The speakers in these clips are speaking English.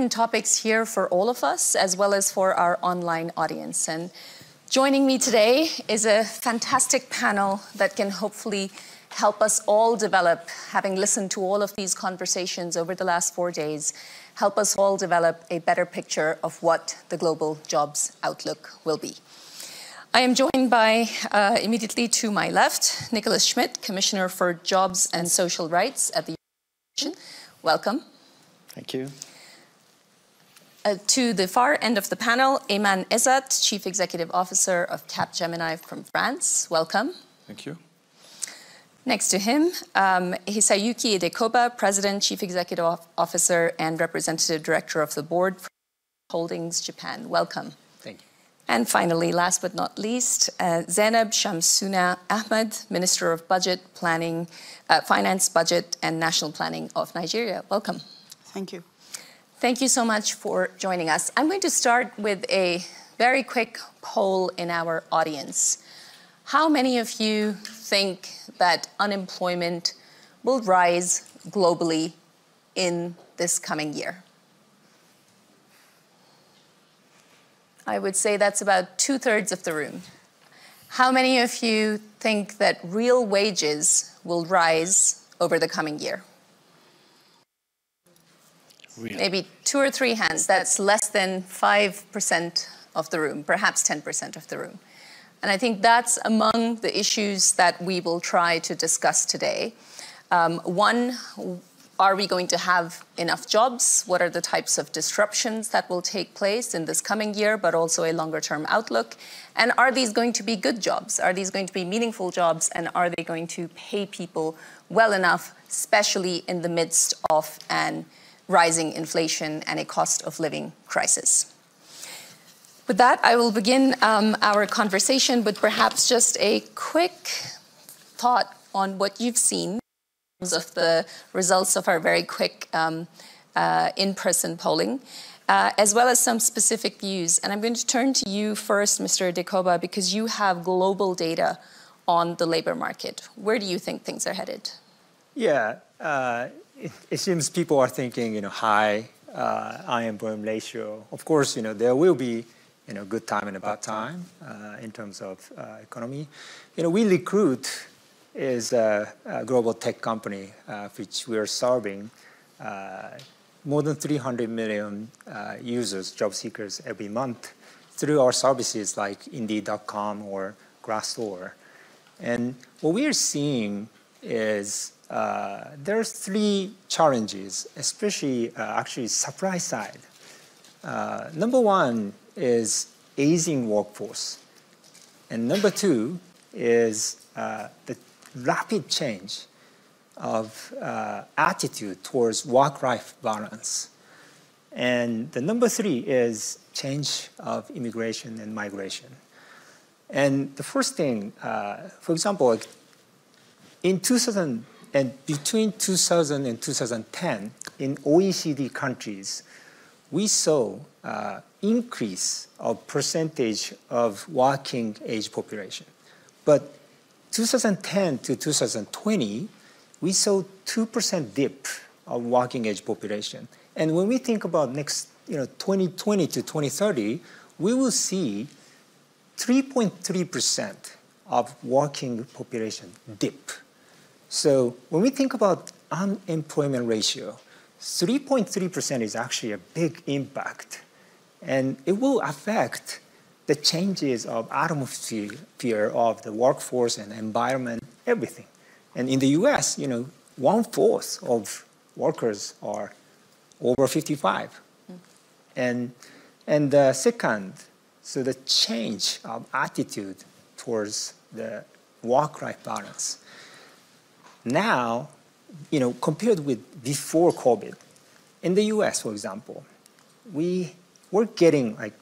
important topics here for all of us, as well as for our online audience. And joining me today is a fantastic panel that can hopefully help us all develop, having listened to all of these conversations over the last four days, help us all develop a better picture of what the global jobs outlook will be. I am joined by, uh, immediately to my left, Nicolas Schmit, Commissioner for Jobs and Social Rights at the United Nations. Welcome. Thank you. Uh, to the far end of the panel, Aiman Ezzat, Chief Executive Officer of Capgemini from France. Welcome. Thank you. Next to him, um, Hisayuki Idekoba, President, Chief Executive Officer, and Representative Director of the Board Holdings Japan. Welcome. Thank you. And finally, last but not least, uh, Zainab Shamsuna Ahmed, Minister of Budget, Planning, uh, Finance, Budget, and National Planning of Nigeria. Welcome. Thank you. Thank you so much for joining us. I'm going to start with a very quick poll in our audience. How many of you think that unemployment will rise globally in this coming year? I would say that's about two thirds of the room. How many of you think that real wages will rise over the coming year? Really? Maybe two or three hands. That's less than 5% of the room, perhaps 10% of the room. And I think that's among the issues that we will try to discuss today. Um, one, are we going to have enough jobs? What are the types of disruptions that will take place in this coming year, but also a longer term outlook? And are these going to be good jobs? Are these going to be meaningful jobs? And are they going to pay people well enough, especially in the midst of an rising inflation and a cost of living crisis? With that, I will begin um, our conversation with perhaps just a quick thought on what you've seen of the results of our very quick um, uh, in-person polling, uh, as well as some specific views. And I'm going to turn to you first, Mr. Idekoba, because you have global data on the labor market. Where do you think things are headed? Yeah, uh, it, it, seems people are thinking, you know, high uh, unemployment ratio. Of course, you know, there will be you know, good time and a bad time uh, in terms of uh, economy. You know, we recruit is a, a global tech company uh, which we are serving uh, more than 300 million uh, users, job seekers every month through our services like Indeed.com or Glassdoor. And what we are seeing is uh, there's three challenges, especially actually supply side. number one is aging workforce. And number two is uh, the rapid change of uh, attitude towards work-life balance. And the number three is change of immigration and migration. And the first thing, uh, for example, in 2000 and between 2000 and 2010, in OECD countries, we saw uh, increase of percentage of working age population. But 2010 to 2020, we saw 2% dip of working age population. And when we think about next, you know, 2020 to 2030, we will see 3.3% of working population dip. So when we think about unemployment ratio, 3.3% is actually a big impact and it will affect the changes of atmosphere of the workforce and environment, everything. And in the US, you know, one fourth of workers are over 55. Mm. And, and the second, so the change of attitude towards the work-life balance. Now, you know, compared with before COVID, in the US, for example, we we're getting like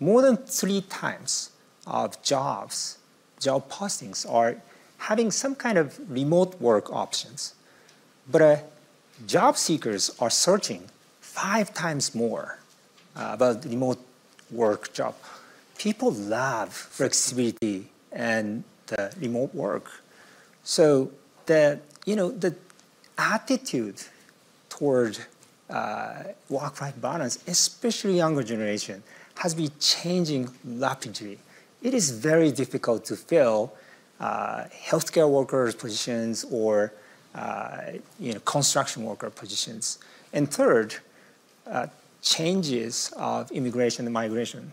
more than three times of jobs, job postings are having some kind of remote work options. But uh, job seekers are searching five times more uh, about remote work job. People love flexibility and the remote work. So the, you know, the attitude toward uh, work-life balance, especially younger generation, has been changing rapidly. It is very difficult to fill uh, healthcare workers positions or uh, you know, construction worker positions. And third, uh, changes of immigration and migration.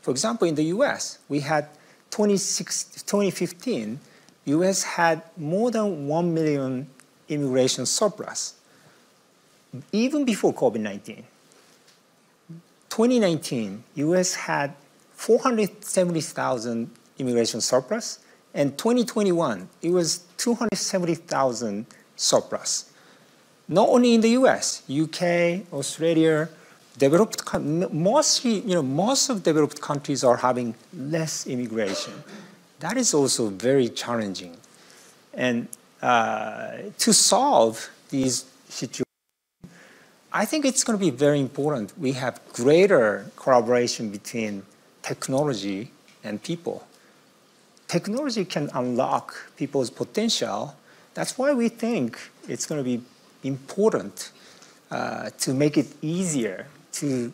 For example, in the US, we had 2015, US had more than 1 million immigration surplus, even before COVID-19. 2019, US had 470,000 immigration surplus, and 2021, it was 270,000 surplus. Not only in the US, UK, Australia, developed, mostly, you know, most of developed countries are having less immigration. That is also very challenging. And uh, to solve these situations, I think it's going to be very important we have greater collaboration between technology and people. Technology can unlock people's potential. That's why we think it's going to be important uh, to make it easier to,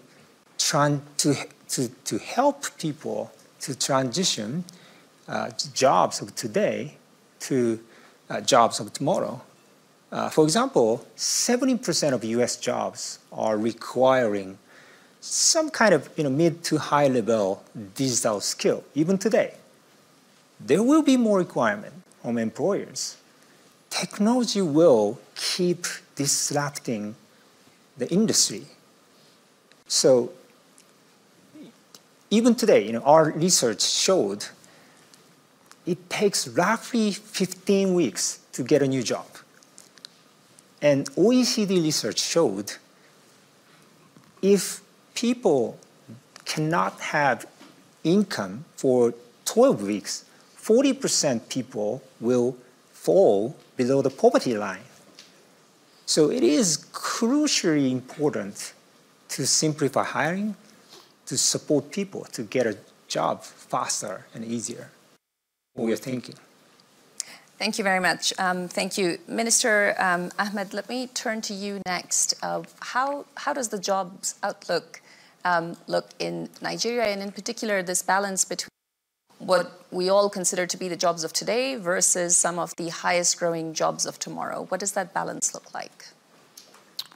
to, to, to help people to transition uh, jobs of today to uh, jobs of tomorrow. Uh, for example, 70% of US jobs are requiring some kind of you know, mid to high level digital skill, even today. There will be more requirement on employers. Technology will keep disrupting the industry. So even today, you know, our research showed it takes roughly 15 weeks to get a new job. And OECD research showed if people cannot have income for 12 weeks, 40% people will fall below the poverty line. So it is crucially important to simplify hiring, to support people to get a job faster and easier. We are thinking. Thank you very much. Um, thank you. Minister um, Ahmed, let me turn to you next. Uh, how, how does the jobs outlook um, look in Nigeria, and in particular, this balance between what we all consider to be the jobs of today versus some of the highest growing jobs of tomorrow? What does that balance look like?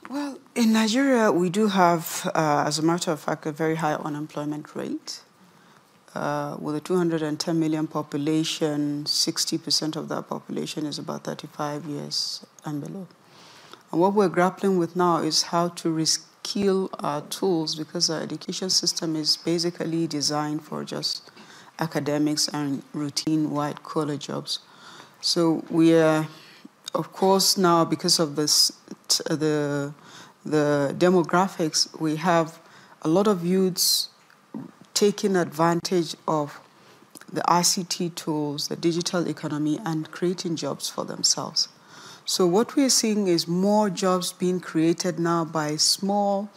Well, in Nigeria, we do have, uh, as a matter of fact, a very high unemployment rate. Uh, with a 210 million population, 60% of that population is about 35 years and below. And what we're grappling with now is how to reskill our tools because our education system is basically designed for just academics and routine white collar jobs. So we are, of course, now because of this, the, the demographics, we have a lot of youths taking advantage of the ICT tools, the digital economy, and creating jobs for themselves. So what we're seeing is more jobs being created now by small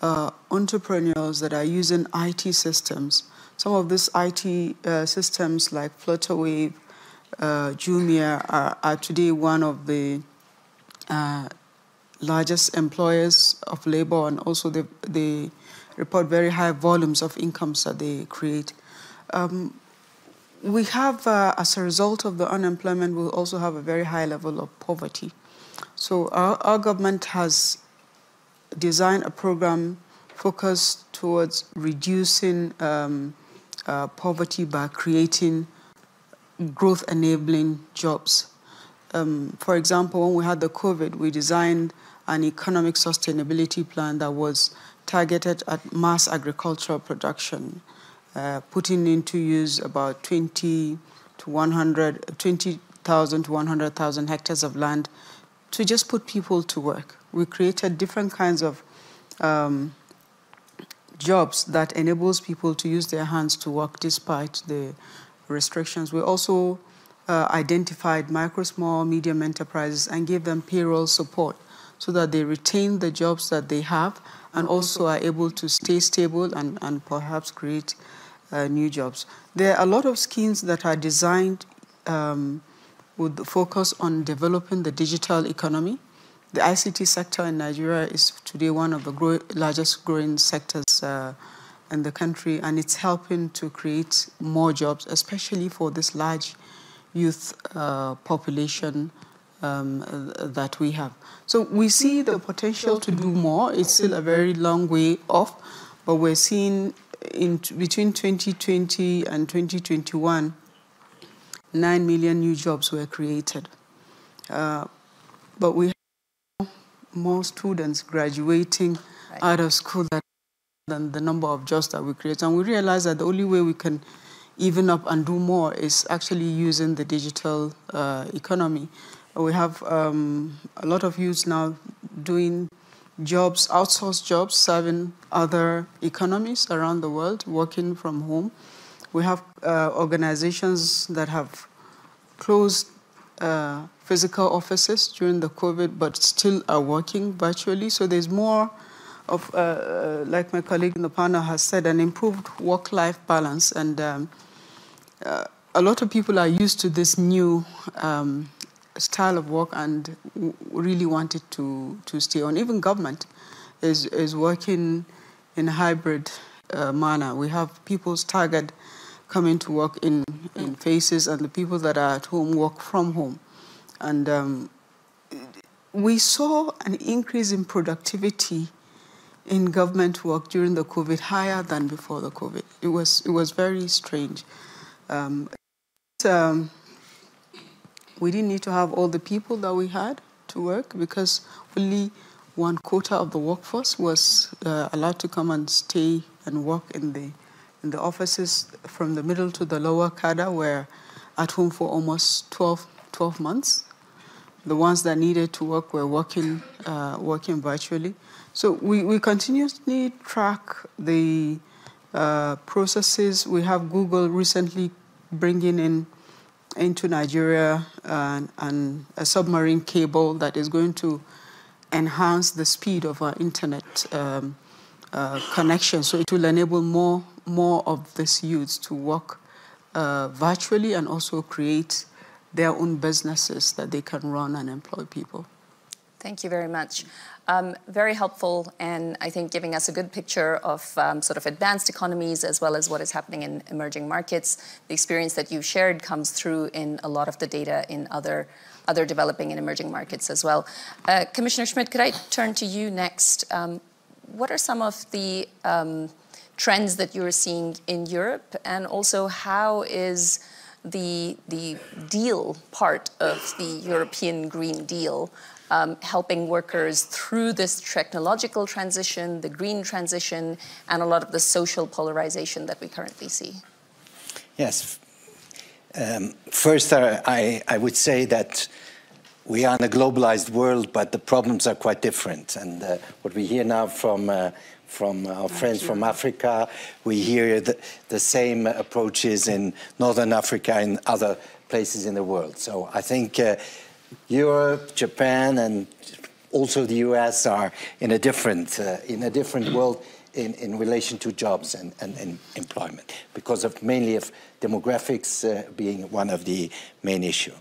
uh, entrepreneurs that are using IT systems. Some of these IT uh, systems like Flutterwave, uh, Jumia are, are, today one of the uh, largest employers of labor and also the, the report very high volumes of incomes that they create. Um, we have, uh, as a result of the unemployment, we also have a very high level of poverty. So our, our government has designed a program focused towards reducing um, uh, poverty by creating growth-enabling jobs. Um, for example, when we had the COVID, we designed an economic sustainability plan that was targeted at mass agricultural production, uh, putting into use about 20 to 100, 20,000 to 100,000 hectares of land to just put people to work. We created different kinds of um, jobs that enables people to use their hands to work despite the restrictions. We also uh, identified micro, small, medium enterprises and gave them payroll support so that they retain the jobs that they have and also are able to stay stable and, and perhaps create uh, new jobs. There are a lot of schemes that are designed um, with the focus on developing the digital economy. the ICT sector in Nigeria is today one of the grow largest growing sectors uh, in the country, and it's helping to create more jobs, especially for this large youth uh, population um, that we have. So we see the potential to do more. It's still a very long way off, but we're seeing in between 2020 and 2021, 9 million new jobs were created. Uh, but we have more students graduating right. out of school than the number of jobs that we create. And we realize that the only way we can even up and do more is actually using the digital uh, economy. We have um, a lot of youth now doing jobs, outsourced jobs, serving other economies around the world, working from home. We have uh, organizations that have closed uh, physical offices during the COVID, but still are working virtually. So there's more of, uh, uh like my colleague in the panel has said, an improved work-life balance. And um, uh, a lot of people are used to this new um, style of work and really wanted to, to stay on. Even government is, is working in a hybrid uh, manner. We have people staggered coming to work in, in phases and the people that are at home work from home. And um, we saw an increase in productivity in government work during the COVID higher than before the COVID. It was, it was very strange. Um, um, we didn't need to have all the people that we had to work because only one quarter of the workforce was uh, allowed to come and stay and work in the in the offices from the middle to the lower cadre were at home for almost 12, 12 months. The ones that needed to work were working uh, working virtually. So we, we continuously track the uh, processes. We have Google recently bringing in into Nigeria and, and, a submarine cable that is going to enhance the speed of our internet um, uh, connection. So it will enable more, more of these youths to work uh, virtually and also create their own businesses that they can run and employ people. Thank you very much. Um, very helpful and I think giving us a good picture of um, sort of advanced economies as well as what is happening in emerging markets. The experience that you've shared comes through in a lot of the data in other other developing and emerging markets as well. Uh, Commissioner Schmit, could I turn to you next? Um, what are some of the um, trends that you're seeing in Europe and also how is the, the deal part of the European Green Deal um, helping workers through this technological transition, the green transition, and a lot of the social polarization that we currently see? Yes. Um, first, I, I would say that we are in a globalized world, but the problems are quite different. And uh, what we hear now from uh, from our friends from Africa, we hear the, the, same approaches in Northern Africa and other places in the world. So I think uh, Europe, Japan, and also the US are in a different, uh, in a different world in, in relation to jobs and, and, and employment because of mainly of demographics uh, being one of the main issue.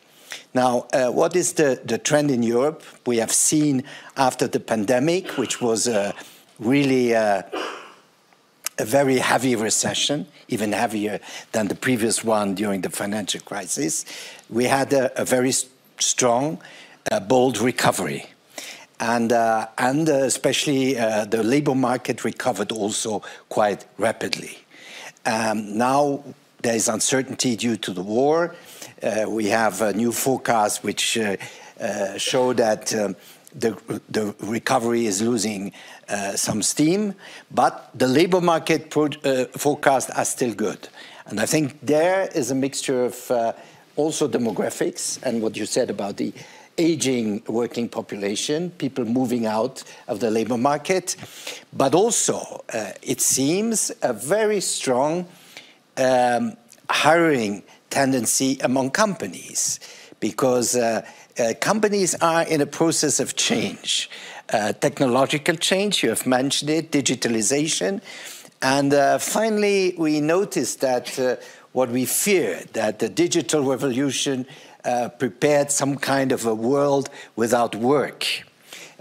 Now, uh, what is the, the trend in Europe? We have seen after the pandemic, which was uh, really uh, a very heavy recession, even heavier than the previous one during the financial crisis, we had a, a very strong, uh, bold recovery. And, uh, and uh, especially uh, the labor market recovered also quite rapidly. Um, now there is uncertainty due to the war. Uh, we have a new forecast which uh, show that um, the, the, recovery is losing some steam, but the labor market pro, forecasts are still good. And I think there is a mixture of also demographics and what you said about the aging working population, people moving out of the labor market, but also uh, it seems a very strong um, hiring tendency among companies because uh, uh, companies are in a process of change. Uh, technological change, you have mentioned it, digitalization. And uh, finally, we noticed that uh, what we feared, that the digital revolution uh, prepared some kind of a world without work.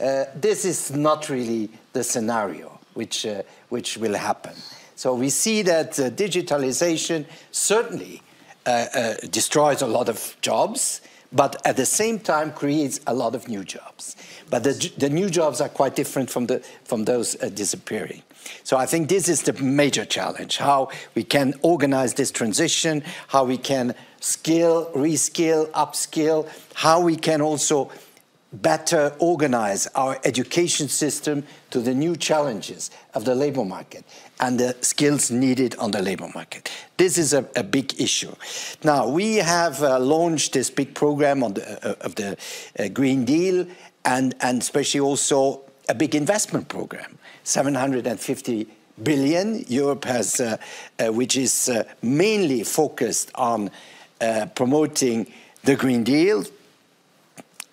uh, this is not really the scenario which, uh, which will happen. So we see that uh, digitalization certainly uh, uh, destroys a lot of jobs, but at the same time creates a lot of new jobs. But the, the new jobs are quite different from, the, from those uh, disappearing. So I think this is the major challenge, how we can organize this transition, how we can skill, reskill, upskill, how we can also better organize our education system to the new challenges of the labor market and the skills needed on the labor market. This is a, a big issue. Now, we have uh, launched this big program on the, uh, of the uh, Green Deal and, and especially also a big investment program, 750 billion. Europe has, uh, uh, which is uh, mainly focused on promoting the Green Deal,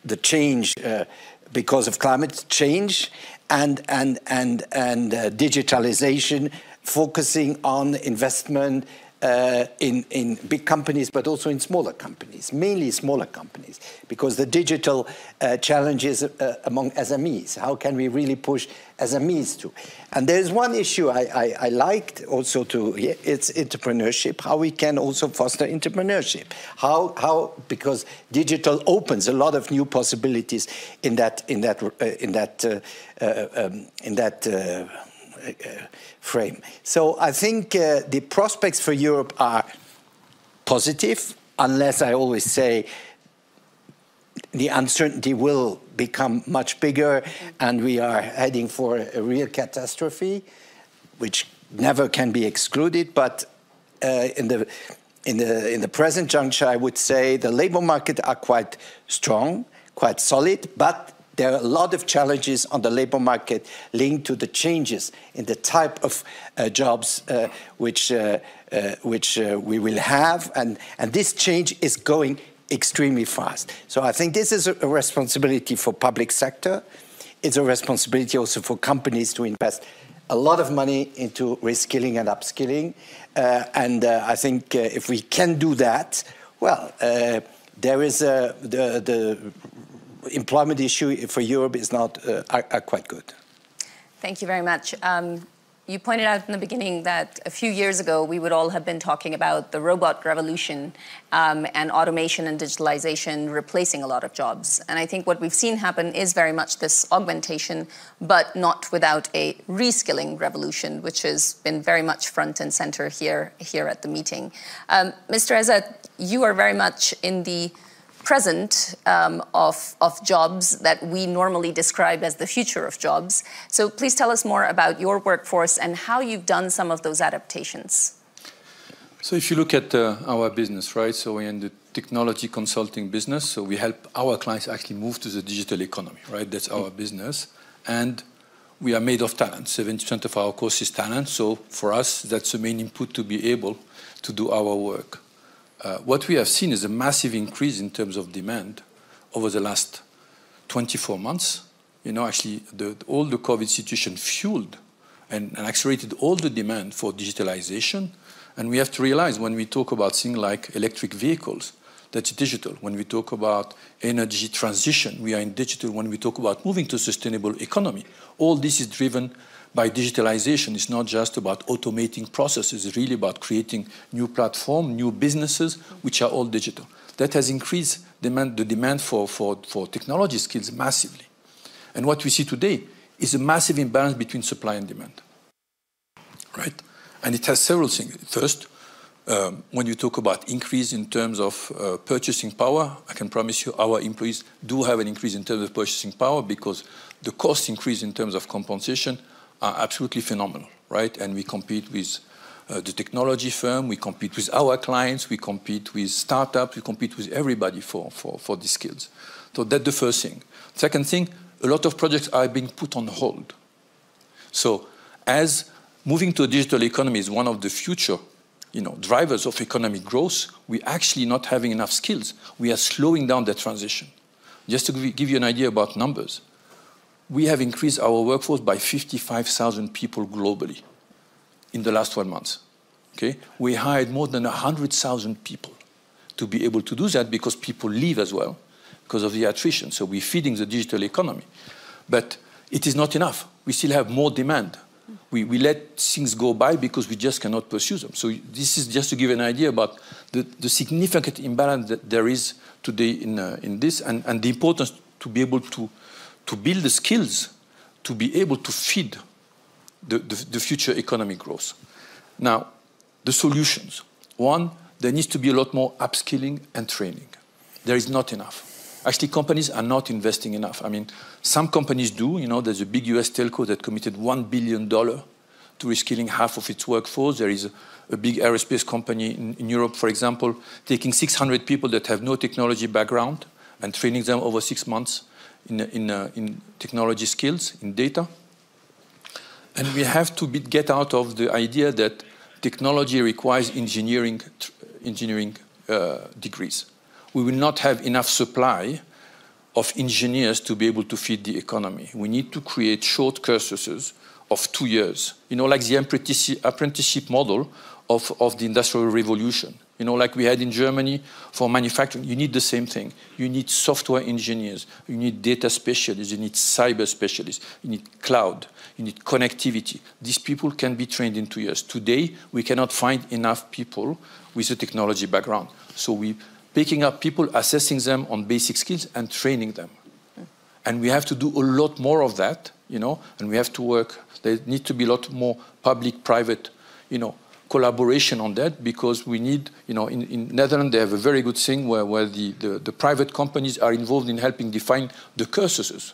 the change uh, because of climate change and, and, and, and uh, digitalization, focusing on investment uh, in, in big companies, but also in smaller companies, mainly smaller companies, because the digital uh, challenges uh, among SMEs. How can we really push SMEs to? And there's one issue I, I, I liked also to, it's entrepreneurship, how we can also foster entrepreneurship. How, how, because digital opens a lot of new possibilities in that, in that, uh, in that, uh, uh, um, in that frame. So I think uh, the prospects for Europe are positive, unless I always say the uncertainty will become much bigger and we are heading for a real catastrophe, which never can be excluded. But uh, in the in the in the present juncture, I would say the labor market are quite strong, quite solid, but there are a lot of challenges on the labor market linked to the changes in the type of uh, jobs uh, which, uh, uh which uh, we will have. And, and this change is going extremely fast. So I think this is a responsibility for public sector. It's a responsibility also for companies to invest a lot of money into reskilling and upskilling. Uh, and I think if we can do that, well, there is a, the, the employment issue for Europe is not uh, are, are, quite good. Thank you very much. Um, you pointed out in the beginning that a few years ago we would all have been talking about the robot revolution um, and automation and digitalization replacing a lot of jobs. And I think what we've seen happen is very much this augmentation, but not without a reskilling revolution, which has been very much front and center here, here at the meeting. Um, Mr. Ezzat, you are very much in the present um, of, of jobs that we normally describe as the future of jobs. So please tell us more about your workforce and how you've done some of those adaptations. So if you look at uh, our business, right, so we're in the technology consulting business, so we help our clients actually move to the digital economy, right? That's our business. And we are made of talent. 70% of our course is talent. So for us, that's the main input to be able to do our work. Uh, what we have seen is a massive increase in terms of demand over the last 24 months. You know, actually, the, all the COVID situation fueled and, and, accelerated all the demand for digitalization. And we have to realize when we talk about things like electric vehicles, that's digital. When we talk about energy transition, we are in digital. When we talk about moving to sustainable economy, all this is driven by digitalization. It's not just about automating processes, it's really about creating new platform, new businesses, which are all digital. That has increased demand, the demand for, for, for technology skills massively. And what we see today is a massive imbalance between supply and demand. Right? And it has several things. First, um, when you talk about increase in terms of uh, purchasing power, I can promise you our employees do have an increase in terms of purchasing power because the cost increase in terms of compensation are absolutely phenomenal, right? And we compete with uh, the technology firm, we compete with our clients, we compete with startups, we compete with everybody for, for, for these skills. So that's the first thing. Second thing, a lot of projects are being put on hold. So as moving to a digital economy is one of the future you know, drivers of economic growth, we're actually not having enough skills. We are slowing down that transition. Just to give you an idea about numbers, we have increased our workforce by 55,000 people globally in the last 12 months. Okay? We hired more than 100,000 people to be able to do that because people leave as well because of the attrition. So we're feeding the digital economy. But it is not enough. We still have more demand. We, we let things go by because we just cannot pursue them. So this is just to give an idea about the, the significant imbalance that there is today in, uh, in this and, and the importance to be able to, to build the skills to be able to feed the, the, the future economic growth. Now, the solutions. One, there needs to be a lot more upskilling and training. There is not enough. Actually, companies are not investing enough. I mean, some companies do. You know, there's a big US telco that committed $1 billion to reskilling half of its workforce. There is a, a big aerospace company in, in, Europe, for example, taking 600 people that have no technology background and training them over six months in, in, uh, in technology skills, in data. And we have to be, get out of the idea that technology requires engineering, engineering uh, degrees. We will not have enough supply of engineers to be able to feed the economy. We need to create short cursuses of two years, you know, like the apprenticeship model of, of the Industrial Revolution. You know, like we had in Germany for manufacturing, you need the same thing. You need software engineers, you need data specialists, you need cyber specialists, you need cloud, you need connectivity. These people can be trained in two years. Today, we cannot find enough people with a technology background. So we're picking up people, assessing them on basic skills and training them. And we have to do a lot more of that, you know, and we have to work, there need to be a lot more public-private, you know, collaboration on that because we need, you know, in, in Netherlands they have a very good thing where, where the, the, the private companies are involved in helping define the cursuses,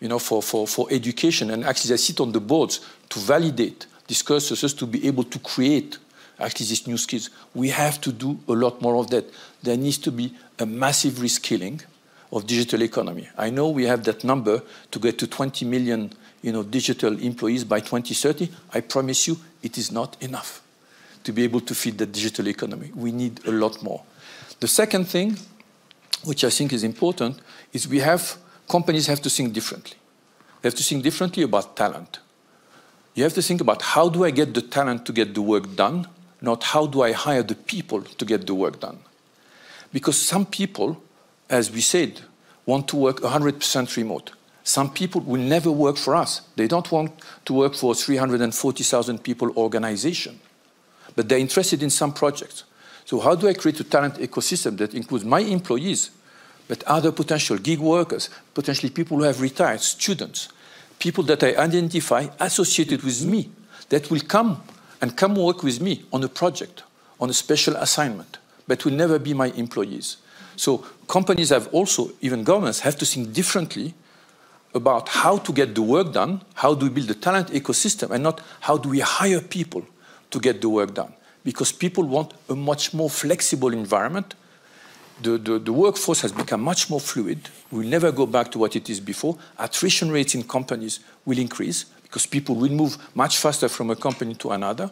you know, for, for, for education. And actually they sit on the boards to validate these cursuses to be able to create actually these new skills. We have to do a lot more of that. There needs to be a massive reskilling of digital economy. I know we have that number to get to 20 million you know, digital employees by 2030. I promise you it is not enough to be able to feed the digital economy. We need a lot more. The second thing, which I think is important, is we have, companies have to think differently. They have to think differently about talent. You have to think about how do I get the talent to get the work done, not how do I hire the people to get the work done. Because some people, as we said, want to work 100% remote. Some people will never work for us. They don't want to work for a 340,000 people organization but they're interested in some projects. So how do I create a talent ecosystem that includes my employees, but other potential gig workers, potentially people who have retired, students, people that I identify associated with me, that will come and come work with me on a project, on a special assignment, but will never be my employees. So companies have also, even governments, have to think differently about how to get the work done, how do we build a talent ecosystem, and not how do we hire people to get the work done because people want a much more flexible environment. The, the, the, workforce has become much more fluid. We'll never go back to what it is before. Attrition rates in companies will increase because people will move much faster from a company to another,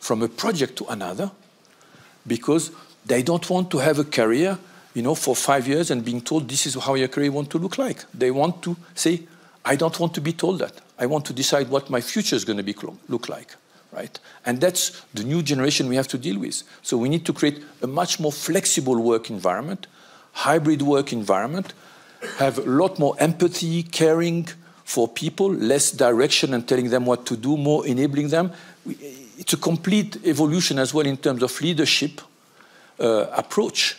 from a project to another, because they don't want to have a career you know, for five years and being told this is how your career want to look like. They want to say, I don't want to be told that. I want to decide what my future is going to be look like right? And that's the new generation we have to deal with. So we need to create a much more flexible work environment, hybrid work environment, have a lot more empathy, caring for people, less direction and telling them what to do, more enabling them. It's a complete evolution as well in terms of leadership uh, approach,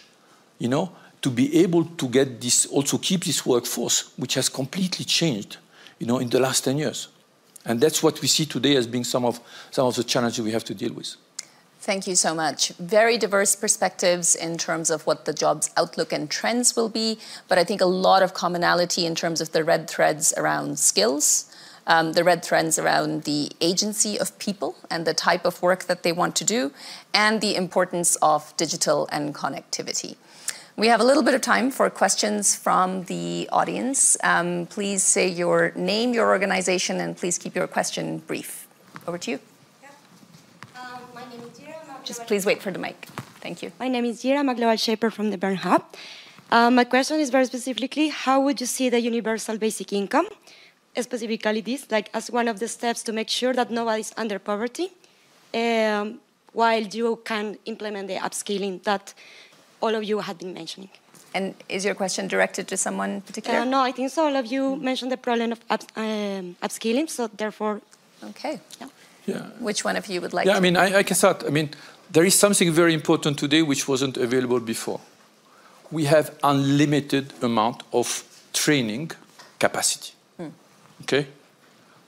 you know, to be able to get this, also keep this workforce, which has completely changed, you know, in the last 10 years. And that's what we see today as being some of, some of the challenges we have to deal with. Thank you so much. Very diverse perspectives in terms of what the jobs outlook and trends will be, but I think a lot of commonality in terms of the red threads around skills, um, the red threads around the agency of people and the type of work that they want to do, and the importance of digital and connectivity. We have a little bit of time for questions from the audience. Um, please say your name, your organization, and please keep your question brief. Over to you. Yeah. Um, my name is Jira. Just please wait for the mic. Thank you. My name is Jira McLeod Shaper from the Bern Hub. Um, my question is very specifically, how would you see the universal basic income, specifically this, like as one of the steps to make sure that nobody is under poverty, um, while you can implement the upskilling that all of you had been mentioning. And is your question directed to someone particular? Uh, no, I think so. All of you mentioned the problem of up, um, upskilling, so therefore. Okay. Yeah. Yeah. Which one of you would like Yeah, to? I mean, I, I can start. I mean, there is something very important today which wasn't available before. We have unlimited amount of training capacity. Okay?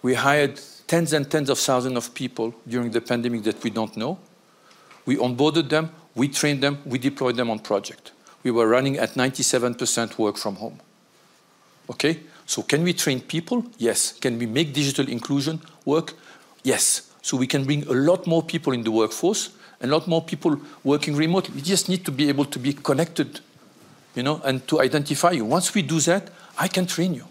We hired tens and tens of thousands of people during the pandemic that we don't know. We onboarded them, we trained them, we deployed them on project. We were running at 97% work from home. Okay? So can we train people? Yes. Can we make digital inclusion work? Yes. So we can bring a lot more people in the workforce, a lot more people working remotely. We just need to be able to be connected, you know, and to identify you. Once we do that, I can train you.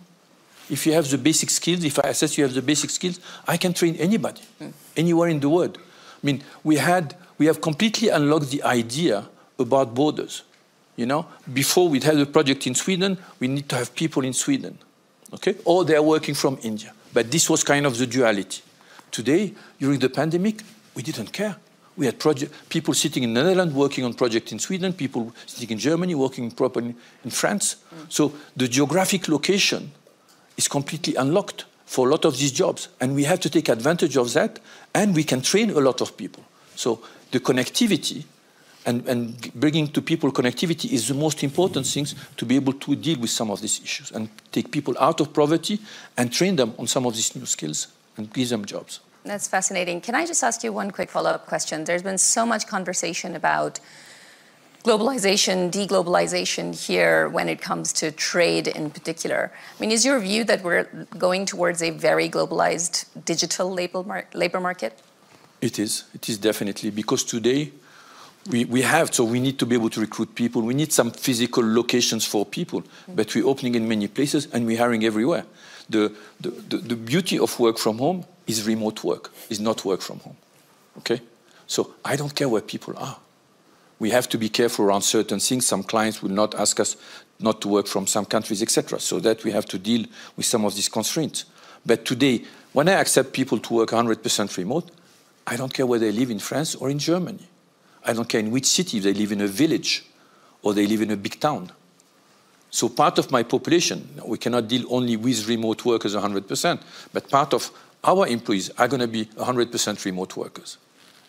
If you have the basic skills, if I assess you have the basic skills, I can train anybody, hmm. anywhere in the world. I mean, we had, we have completely unlocked the idea about borders. You know, before we'd had a project in Sweden, we need to have people in Sweden, okay? Or they're working from India. But this was kind of the duality. Today, during the pandemic, we didn't care. We had project, people sitting in the Netherlands working on project in Sweden, people sitting in Germany working properly in France. Mm. So the geographic location is completely unlocked for a lot of these jobs. And we have to take advantage of that, and we can train a lot of people. So the connectivity and, and bringing to people connectivity is the most important things to be able to deal with some of these issues and take people out of poverty and train them on some of these new skills and give them jobs. That's fascinating. Can I just ask you one quick follow up question? There's been so much conversation about globalization, deglobalization here when it comes to trade in particular. I mean, is your view that we're going towards a very globalized digital labor, labor market? It is. It is definitely because today we, we have, so we need to be able to recruit people. We need some physical locations for people, but we're opening in many places and we're hiring everywhere. The, the, the, the beauty of work from home is remote work, is not work from home. Okay? So I don't care where people are. We have to be careful around certain things. Some clients will not ask us not to work from some countries, etc. So that we have to deal with some of these constraints. But today, when I accept people to work 100% remote, I don't care whether they live in France or in Germany. I don't care in which city, if they live in a village or they live in a big town. So part of my population, we cannot deal only with remote workers 100%, but part of our employees are going to be 100% remote workers.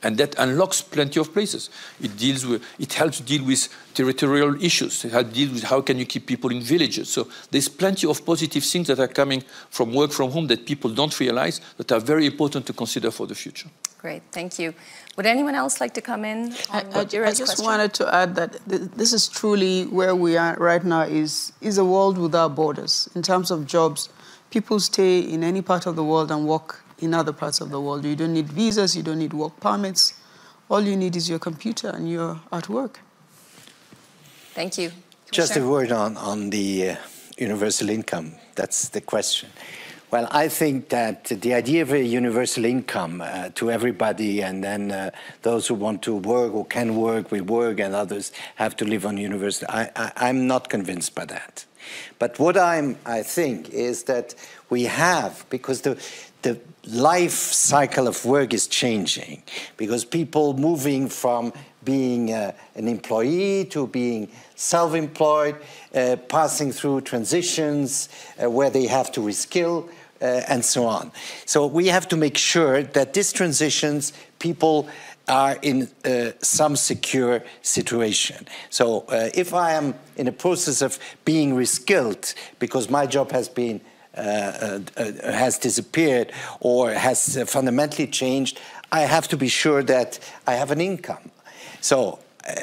And that unlocks plenty of places. It deals with, it helps deal with territorial issues. It helps deal with how can you keep people in villages. So there's plenty of positive things that are coming from work from home that people don't realize that are very important to consider for the future. Great, thank you. Would anyone else like to come in I, on I- I Dura's just question? wanted to add that th- this is truly where we are right now is, is a world without borders in terms of jobs. People stay in any part of the world and work in other parts of the world. You don't need visas, you don't need work permits. All you need is your computer and you're at work. Thank you. Just a word on, on the uh, universal income. That's the question. Well, I think that the idea of a universal income uh, to everybody, and then uh, those who want to work or can work will work, and others have to live on universal. I, I'm not convinced by that. But what I'm, I think is that we have, because the, the life cycle of work is changing, because people moving from being uh, an employee to being self employed, uh, passing through transitions uh, where they have to reskill. Uh, and so on. So we have to make sure that these transitions, people are in uh, some secure situation. So uh, if I am in a process of being reskilled because my job has been uh, uh, uh, has disappeared or has uh, fundamentally changed, I have to be sure that I have an income. So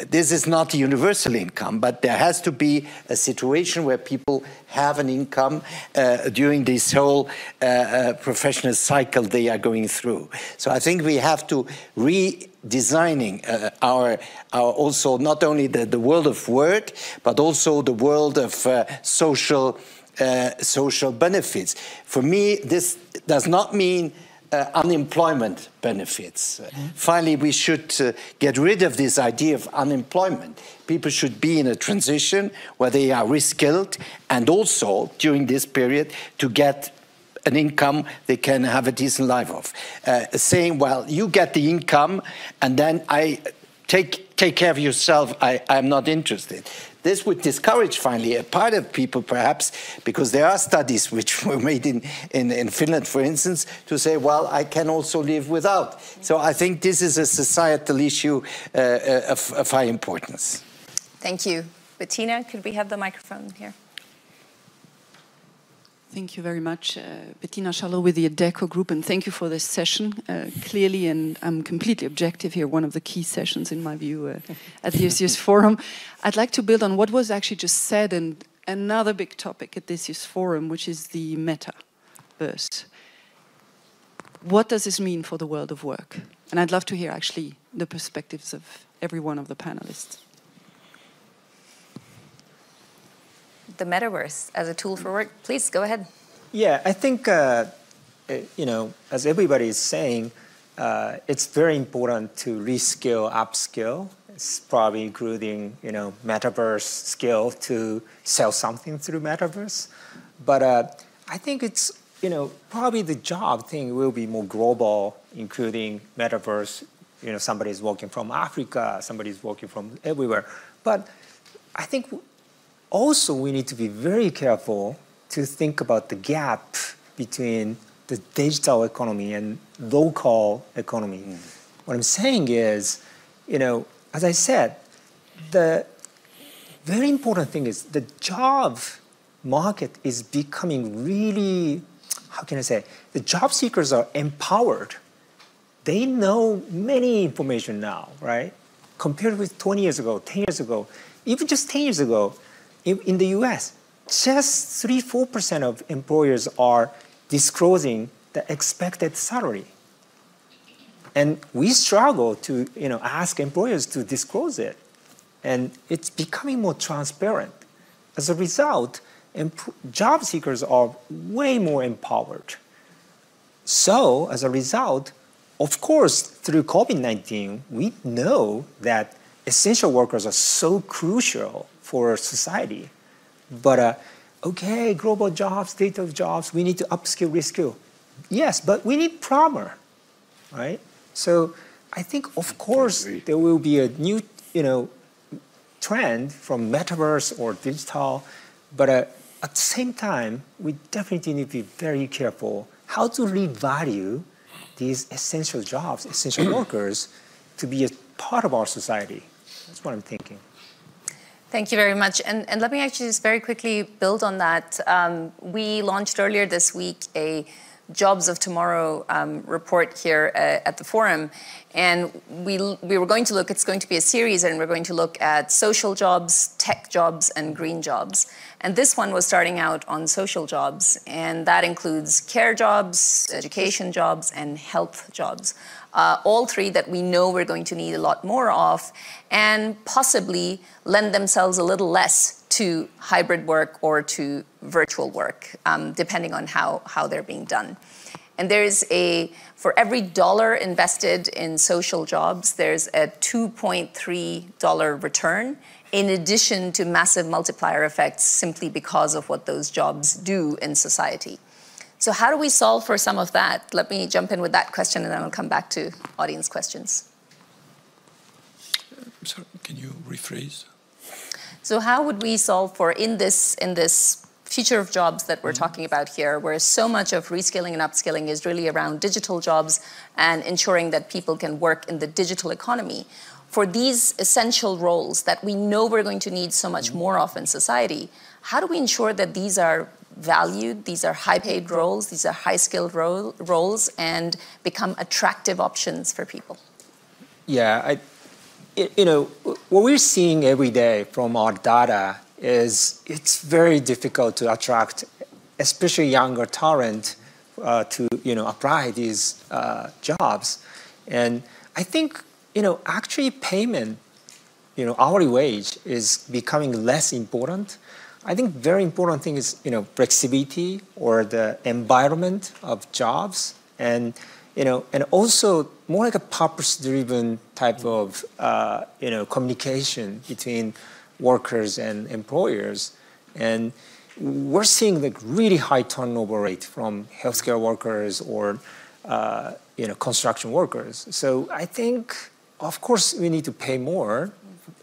this is not a universal income, but there has to be a situation where people have an income uh, during this whole uh, uh, professional cycle they are going through. So I think we have to redesigning uh, our, our also not only the, the world of work, but also the world of uh, social uh, social benefits. For me, this does not mean uh, unemployment benefits. Uh, Finally, we should uh, get rid of this idea of unemployment. People should be in a transition where they are reskilled and also during this period to get an income they can have a decent life of. Uh, saying, well, you get the income and then I take, take care of yourself, I, I'm not interested. This would discourage finally a part of people, perhaps, because there are studies which were made in, in, in Finland, for instance, to say, well, I can also live without. So I think this is a societal issue uh, uh of, of high importance. Thank you. Bettina, could we have the microphone here? Thank you very much, uh, Bettina Schaller with the Adecco Group, and thank you for this session. Uh, clearly, and I'm completely objective here, one of the key sessions, in my view, uh, at the SGS Forum. I'd like to build on what was actually just said and another big topic at this year's Forum, which is the metaverse. What does this mean for the world of work? And I'd love to hear actually the perspectives of every one of the panelists. The metaverse as a tool for work. Please go ahead. Yeah, I think, uh, you know, as everybody is saying, uh, it's very important to reskill, upskill. It's probably including, you know, metaverse skill to sell something through metaverse. But uh, I think it's, you know, probably the job thing will be more global, including metaverse. You know, somebody's working from Africa, somebody's working from everywhere. But I think also we need to be very careful to think about the gap between the digital economy and local economy. Mm. What I'm saying is, you know, as I said, the very important thing is the job market is becoming really, how can I say, the job seekers are empowered. They know many information now, right? Compared with 20 years ago, 10 years ago, even just 10 years ago, in, the US, just 3 4% of employers are disclosing the expected salary. And we struggle to you know, ask employers to disclose it. And it's becoming more transparent. As a result, job seekers are way more empowered. So, as a result, of course, through COVID 19, we know that essential workers are so crucial for society. But uh, okay, global jobs, data jobs, we need to upskill, reskill. Yes, but we need primer, right? So I think, of course, there will be a new, you know, trend from metaverse or digital, but uh, at the same time, we definitely need to be very careful how to revalue these essential jobs, essential workers, to be a part of our society. That's what I'm thinking. Thank you very much. And, and let me actually just very quickly build on that. Um, we launched earlier this week a Jobs of Tomorrow um, report here uh, at the forum. And we, we were going to look, it's going to be a series, and we're going to look at social jobs, tech jobs, and green jobs. And this one was starting out on social jobs, and that includes care jobs, education jobs, and health jobs uh, all three that we know we're going to need a lot more of, and possibly lend themselves a little less to hybrid work or to virtual work, um, depending on how, how they're being done. And there's a, for every dollar invested in social jobs, there's a $2.3 return in addition to massive multiplier effects simply because of what those jobs do in society. So how do we solve for some of that? Let me jump in with that question and then I'll come back to audience questions. Sorry, can you rephrase? So how would we solve for in this in this future of jobs that we're mm -hmm. talking about here, where so much of reskilling and upskilling is really around digital jobs and ensuring that people can work in the digital economy. For these essential roles that we know we're going to need so much mm -hmm. more of in society, how do we ensure that these are valued. These are high paid roles, these are high skilled role, roles, and become attractive options for people. Yeah, I, you know, what we're seeing every day from our data is it's very difficult to attract, especially younger talent, uh, to you know apply these uh, jobs, and I think you know actually payment, you know hourly wage is becoming less important I think very important thing is you know flexibility or the environment of jobs and you know and also more like a purpose-driven type of uh, you know communication between workers and employers. And we're seeing like really high turnover rate from healthcare workers or uh, you know construction workers. So I think of course we need to pay more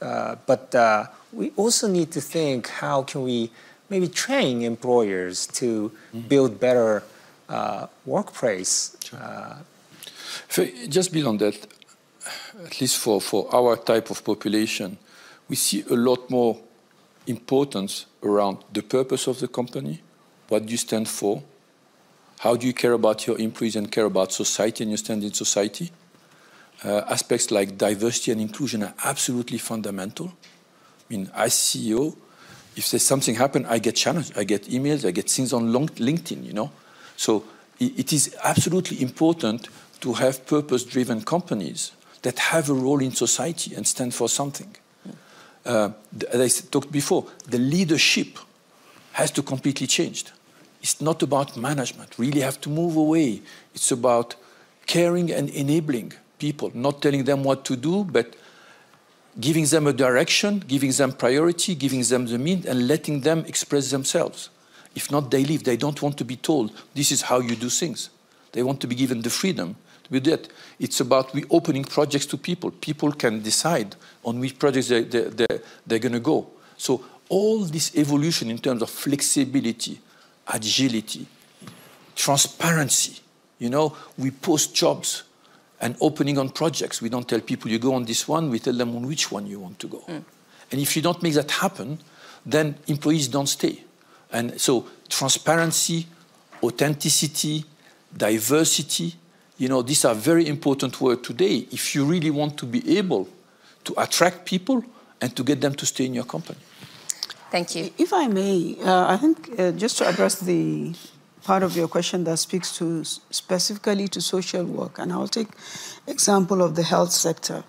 uh, but uh, we also need to think how can we maybe train employers to mm. build better uh, workplace. Uh, just build on that, at least for, for our type of population, we see a lot more importance around the purpose of the company, what do you stand for, how do you care about your employees and care about society and your stand in society. Uh, aspects like diversity and inclusion are absolutely fundamental. I mean, as CEO, if there's something happen, I get challenged, I get emails, I get things on LinkedIn, you know. So it, it is absolutely important to have purpose-driven companies that have a role in society and stand for something. Uh, as I talked before, the leadership has to completely change. It's not about management. Really have to move away. It's about caring and enabling people, not telling them what to do, but giving them a direction, giving them priority, giving them the means, and letting them express themselves. If not, they leave. They don't want to be told, this is how you do things. They want to be given the freedom to do that. It's about we opening projects to people. People can decide on which projects they, they, they, they're going to go. So all this evolution in terms of flexibility, agility, transparency, you know, we post jobs and opening on projects. We don't tell people you go on this one, we tell them on which one you want to go. Mm. And if you don't make that happen, then employees don't stay. And so transparency, authenticity, diversity, you know, these are very important words today if you really want to be able to attract people and to get them to stay in your company. Thank you. If I may, uh, I think uh, just to address the part of your question that speaks to specifically to social work, and I'll take example of the health sector.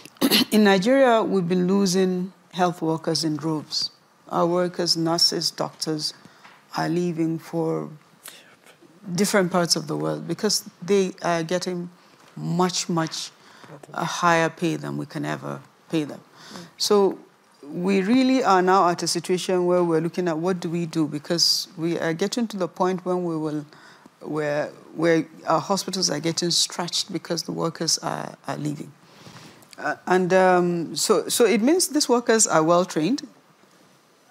in Nigeria, we've been losing health workers in droves. Our workers, nurses, doctors are leaving for different parts of the world because they are getting much, much a higher pay than we can ever pay them. Mm. So we really are now at a situation where we're looking at what do we do because we are getting to the point when we will where where our hospitals are getting stretched because the workers are, are leaving. Uh, and um, so, so it means these workers are well trained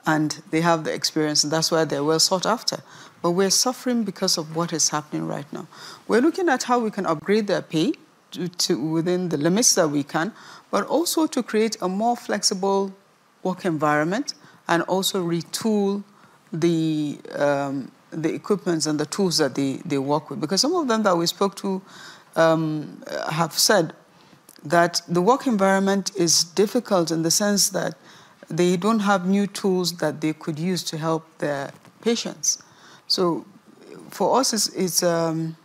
and they have the experience, and that's why they're well sought after. But we're suffering because of what is happening right now. We're looking at how we can upgrade their pay to, to within the limits that we can, but also to create a more flexible work environment and also retool the, um, the equipments and the tools that they, they work with. Because some of them that we spoke to um, have said that the work environment is difficult in the sense that they don't have new tools that they could use to help their patients. So for us, it's, it's, um,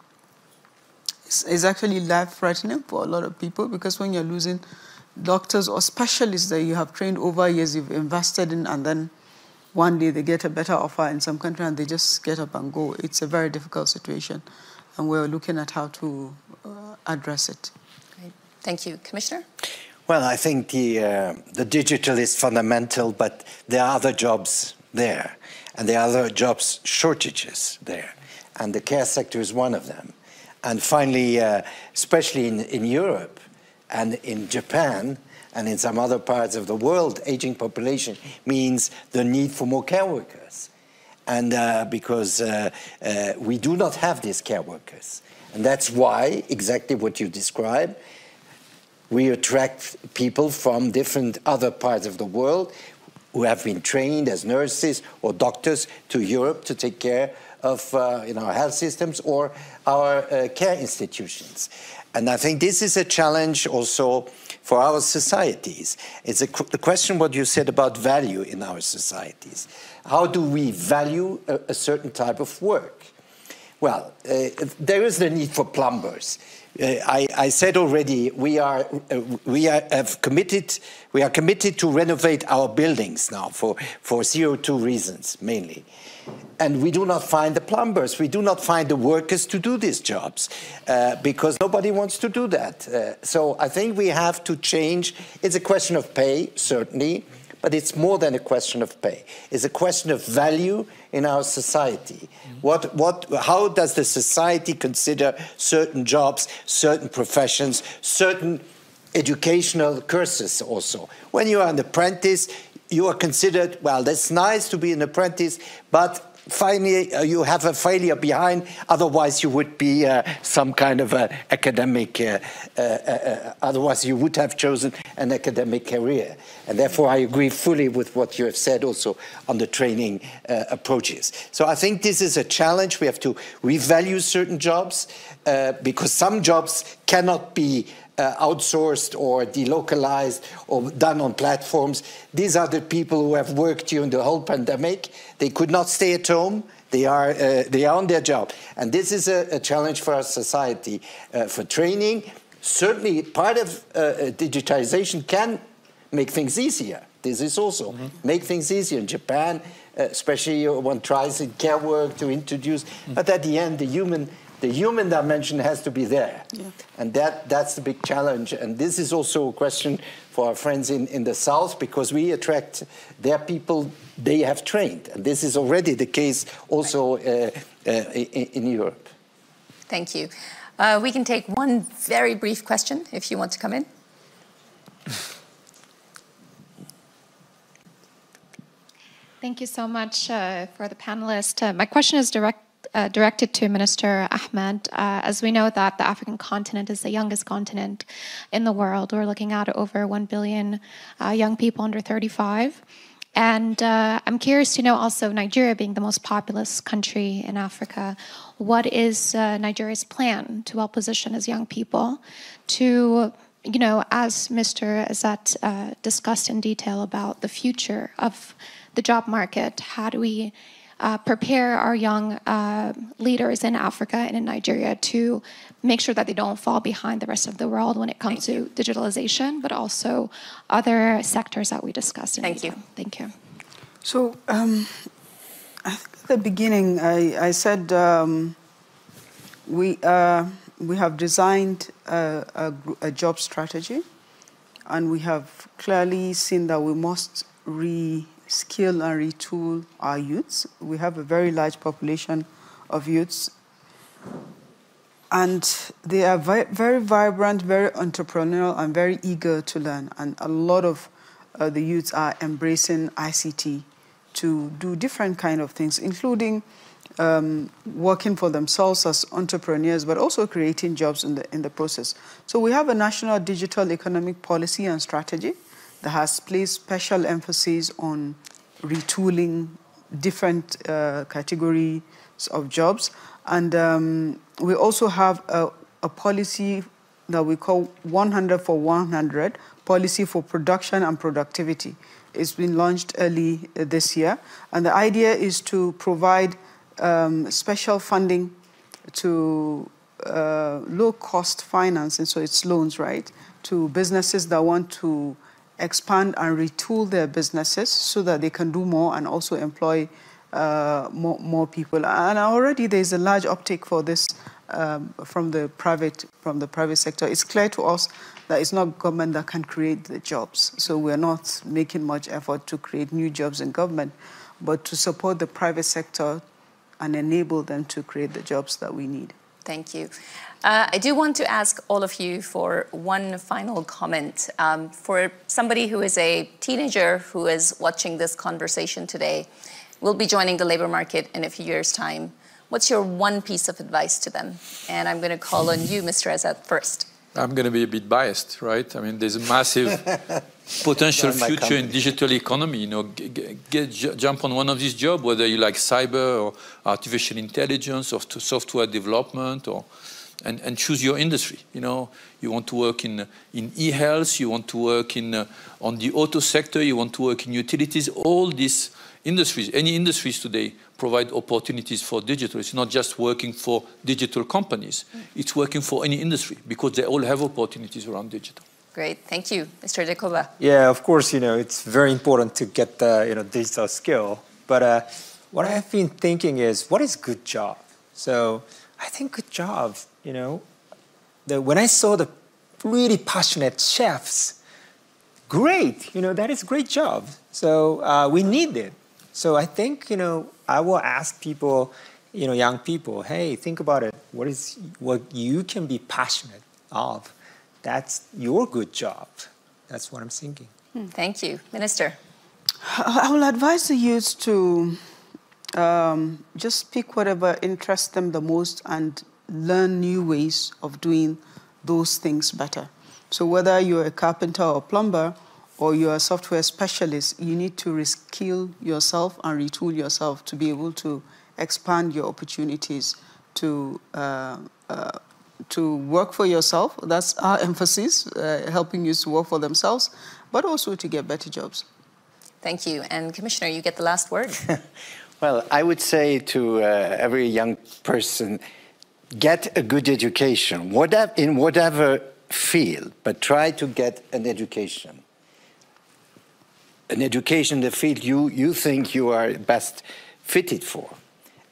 it's, it's actually life-threatening for a lot of people because when you're losing doctors or specialists that you have trained over years, you've invested in, and then one day they get a better offer in some country and they just get up and go. It's a very difficult situation, and we're looking at how to uh, address it. Great. Thank you. Commissioner? Well, I think the, uh, the digital is fundamental, but there are other jobs there, and there are other jobs shortages there, and the care sector is one of them. And finally, uh, especially in, in Europe, and in Japan and in some other parts of the world, aging population means the need for more care workers. And uh, because uh, uh, we do not have these care workers. And that's why, exactly what you describe, we attract people from different other parts of the world who have been trained as nurses or doctors to Europe to take care of uh, know, our health systems or our uh, care institutions. And I think this is a challenge also for our societies. It's a, the question what you said about value in our societies. How do we value a, a certain type of work? Well, uh, there is the need for plumbers. Uh, I, I, said already we are uh, we are, have committed we are committed to renovate our buildings now for for CO2 reasons mainly and we do not find the plumbers, we do not find the workers to do these jobs uh, because nobody wants to do that. Uh, so I think we have to change. It's a question of pay, certainly, but it's more than a question of pay. It's a question of value in our society. What, what, how does the society consider certain jobs, certain professions, certain educational courses also. When you are an apprentice, you are considered, well, that's nice to be an apprentice, but finally uh, you have a failure behind. Otherwise you would be uh, some kind of uh, academic uh, uh, uh, otherwise you would have chosen an academic career. And therefore i agree fully with what you have said also on the training approaches. So i think this is a challenge. We have to revalue certain jobs because some jobs cannot be uh, outsourced or delocalized or done on platforms. These are the people who have worked during the whole pandemic. They could not stay at home. They are, uh, they are on their job. And this is a, a challenge for our society uh, for training. Certainly, part of uh, uh, digitization can make things easier. This is also mm -hmm. make things easier. In Japan, uh, especially one tries in care work to introduce, mm -hmm. but at the end, the human the human dimension has to be there. Yeah. And that, that's the big challenge. And this is also a question for our friends in, in the South because we attract their people they have trained. And this is already the case also uh, uh, in, in, Europe. Thank you. Uh, we can take one very brief question if you want to come in. Thank you so much uh, for the panelists. Uh, my question is direct uh, directed to Minister Ahmed. Uh, as we know that the African continent is the youngest continent in the world, we're looking at over 1 billion uh, young people under 35. And uh, I'm curious to know also, Nigeria being the most populous country in Africa, what is uh, Nigeria's plan to well position as young people to you know, as Mr. Ezzat uh, discussed in detail about the future of the job market, how do we uh, prepare our young uh, leaders in Africa and in Nigeria to make sure that they don't fall behind the rest of the world when it comes Thank to you. digitalization, but also other sectors that we discussed. Thank detail. you. Thank you. So, um, I think at the beginning, I, I said um, we, uh, we have designed a, a, a job strategy, and we have clearly seen that we must re skill and retool our youths. We have a very large population of youths, and they are vi very vibrant, very entrepreneurial, and very eager to learn. And a lot of uh, the youths are embracing ICT to do different kind of things, including um, working for themselves as entrepreneurs, but also creating jobs in the in the process. So we have a national digital economic policy and strategy that has placed special emphasis on retooling different uh, categories of jobs. And um, we also have a, a, policy that we call 100 for 100, policy for production and productivity. It's been launched early uh, this year. And the idea is to provide um, special funding to uh, low cost financing, so it's loans, right, to businesses that want to expand and retool their businesses so that they can do more and also employ uh, more, more people. And already there's a large uptake for this um, from the private from the private sector. It's clear to us that it's not government that can create the jobs. So we're not making much effort to create new jobs in government, but to support the private sector and enable them to create the jobs that we need. Thank you. Uh, I do want to ask all of you for one final comment. Um, for somebody who is a teenager who is watching this conversation today, will be joining the labor market in a few years' time. What's your one piece of advice to them? And I'm going to call on you, Mr. Ezzat, first. I'm going to be a bit biased, right? I mean, there's a massive potential future in digital economy. You know, get, get, jump on one of these jobs, whether you like cyber or artificial intelligence or software development or and, and choose your industry. You know, you want to work in, in e-health, you want to work in, uh, on the auto sector, you want to work in utilities, all these industries, any industries today provide opportunities for digital. It's not just working for digital companies, it's working for any industry because they all have opportunities around digital. Great, thank you. Mr. Idekoba. Yeah, of course, you know, it's very important to get the, you know, digital skill. But uh, what I've been thinking is, what is good job? So I think good job you know, the, when I saw the really passionate chefs, great, you know, that is a great job. So uh, we need it. So I think, you know, I will ask people, you know, young people, hey, think about it. What is what you can be passionate of? that's your good job. That's what I'm thinking. Thank you. Minister. I will advise the youth to um, just pick whatever interests them the most and learn new ways of doing those things better. So whether you're a carpenter or plumber or you're a software specialist, you need to reskill yourself and retool yourself to be able to expand your opportunities to uh, uh, to work for yourself. That's our emphasis, uh, helping youth to work for themselves, but also to get better jobs. Thank you. And Commissioner, you get the last word. well, I would say to uh, every young person, get a good education, whatever, in whatever field, but try to get an education. An education in the field you, you think you are best fitted for.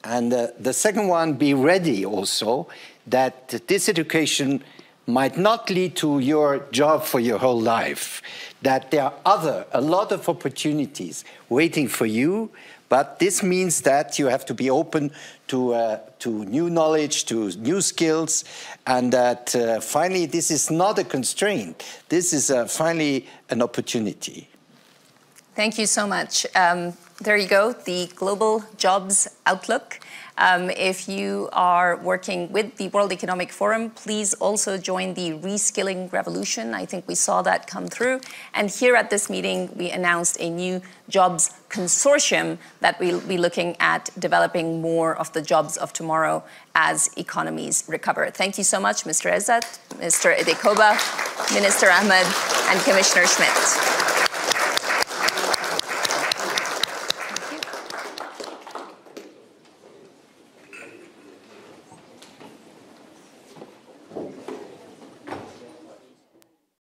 And uh, the second one, be ready also that this education might not lead to your job for your whole life, that there are other, a lot of opportunities waiting for you, but this means that you have to be open to, uh, to new knowledge, to new skills, and that uh, finally this is not a constraint. This is uh, finally an opportunity. Thank you so much. Um, there you go, the Global Jobs Outlook. Um, if you are working with the World Economic Forum, please also join the reskilling revolution. I think we saw that come through. And here at this meeting, we announced a new jobs consortium that we'll be looking at developing more of the jobs of tomorrow as economies recover. Thank you so much, Mr. Ezzat, Mr. Idekoba, Minister Ahmed, and Commissioner Schmit.